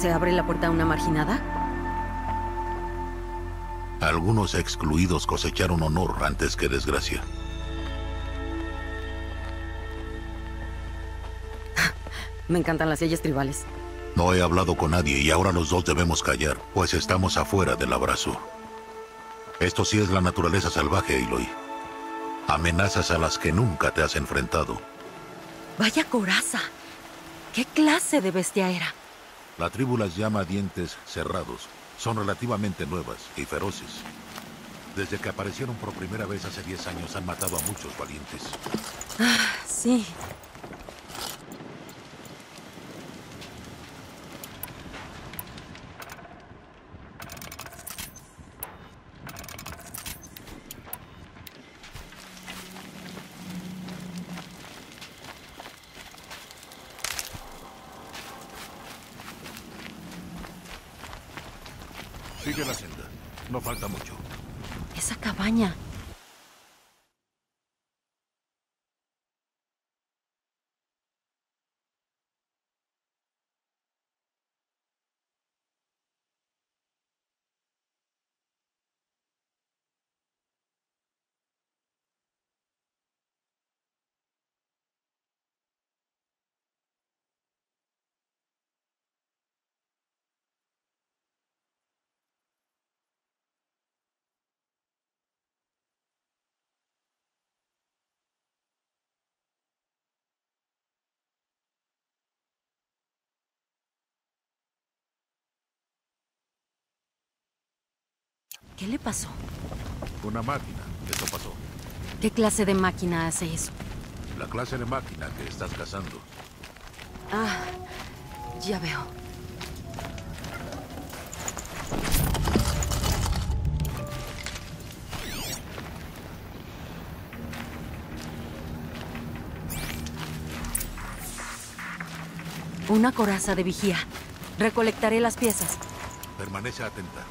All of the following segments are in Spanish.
¿Se abre la puerta a una marginada? Algunos excluidos cosecharon honor antes que desgracia. Me encantan las leyes tribales. No he hablado con nadie y ahora los dos debemos callar, pues estamos afuera del abrazo. Esto sí es la naturaleza salvaje, Aloy. Amenazas a las que nunca te has enfrentado. Vaya coraza. ¿Qué clase de bestia era? La tribu las llama dientes cerrados. Son relativamente nuevas y feroces. Desde que aparecieron por primera vez hace 10 años han matado a muchos valientes. Ah, sí. Sigue la senda. No falta mucho. Esa cabaña. ¿Qué le pasó? Una máquina. Eso pasó. ¿Qué clase de máquina hace eso? La clase de máquina que estás cazando. Ah, ya veo. Una coraza de vigía. Recolectaré las piezas. Permanece atenta.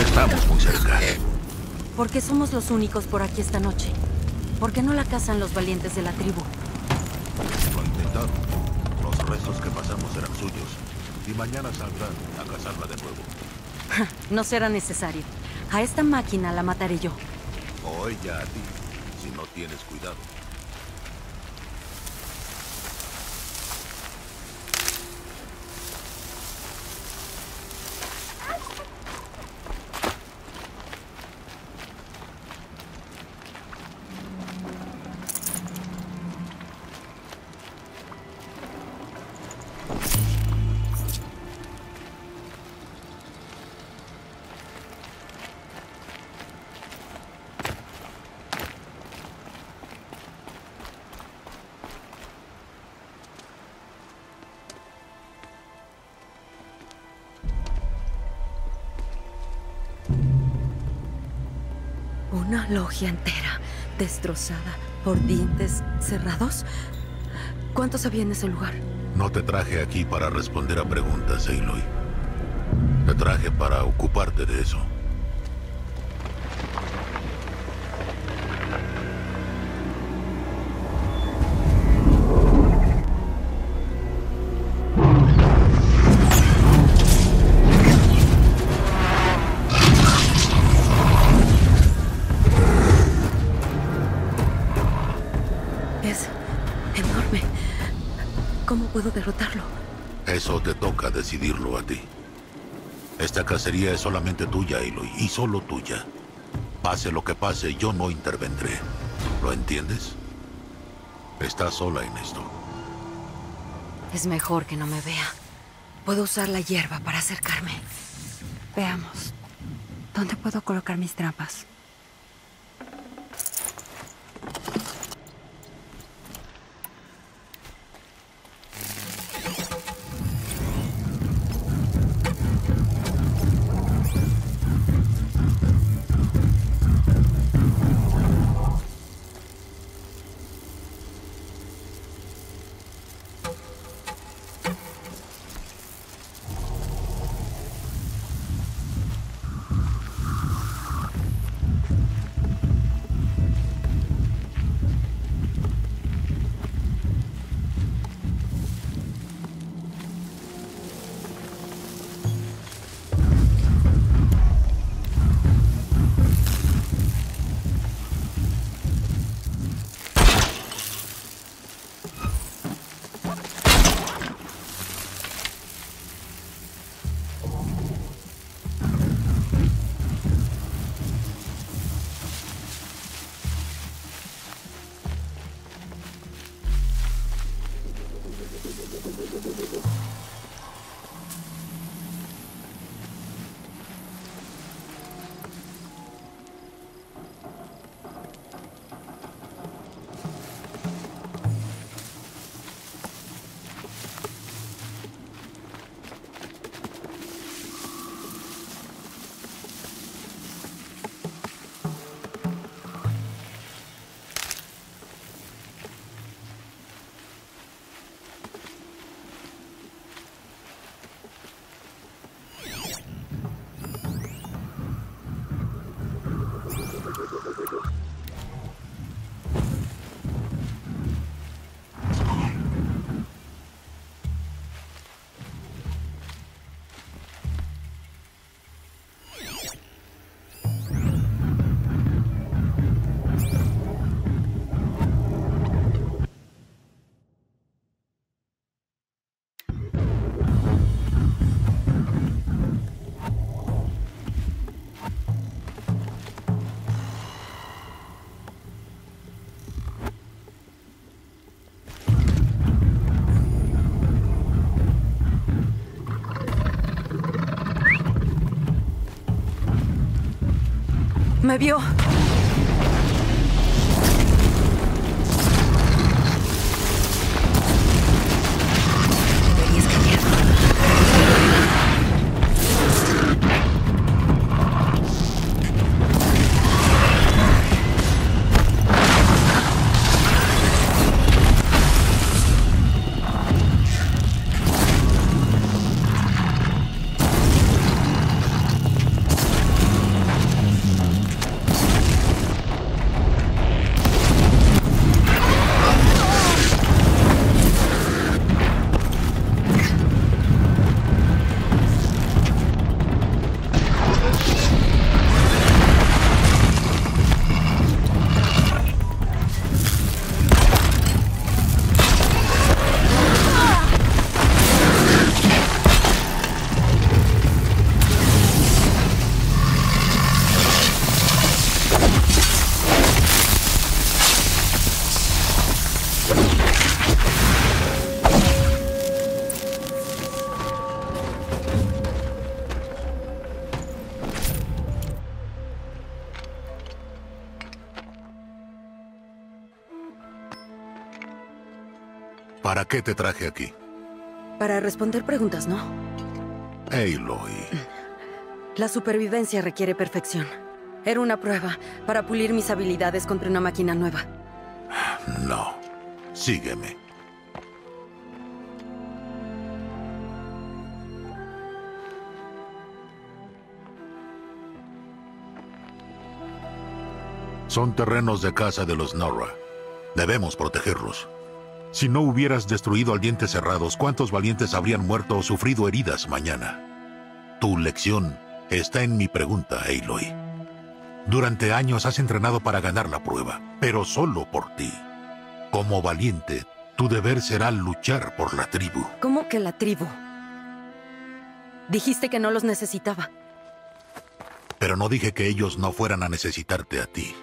Estamos muy cerca. ¿Por qué somos los únicos por aquí esta noche? ¿Por qué no la cazan los valientes de la tribu? Lo intentaron. Los restos que pasamos eran suyos. Y mañana saldrán a cazarla de nuevo. No será necesario. A esta máquina la mataré yo. O ella a ti, si no tienes cuidado. Una logia entera, destrozada por dientes cerrados. ¿Cuántos había en ese lugar? No te traje aquí para responder a preguntas, Aloy. Te traje para ocuparte de eso. Puedo derrotarlo? Eso te toca decidirlo a ti. Esta cacería es solamente tuya, Aloy, y solo tuya. Pase lo que pase, yo no intervendré. ¿Lo entiendes? Estás sola en esto. Es mejor que no me vea. Puedo usar la hierba para acercarme. Veamos. ¿Dónde puedo colocar mis trampas? Me vio. ¿Para qué te traje aquí? Para responder preguntas, ¿no? Aloy. La supervivencia requiere perfección. Era una prueba para pulir mis habilidades contra una máquina nueva. No. Sígueme. Son terrenos de casa de los Norra. Debemos protegerlos. Si no hubieras destruido al dientes cerrados, ¿cuántos valientes habrían muerto o sufrido heridas mañana? Tu lección está en mi pregunta, Aloy. Durante años has entrenado para ganar la prueba, pero solo por ti. Como valiente, tu deber será luchar por la tribu. ¿Cómo que la tribu? Dijiste que no los necesitaba. Pero no dije que ellos no fueran a necesitarte a ti.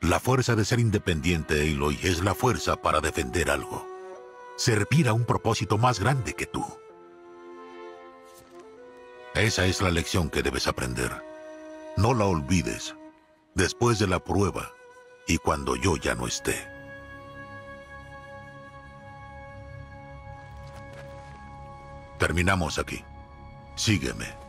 La fuerza de ser independiente, Aloy, es la fuerza para defender algo. Servir a un propósito más grande que tú. Esa es la lección que debes aprender. No la olvides. Después de la prueba y cuando yo ya no esté. Terminamos aquí. Sígueme.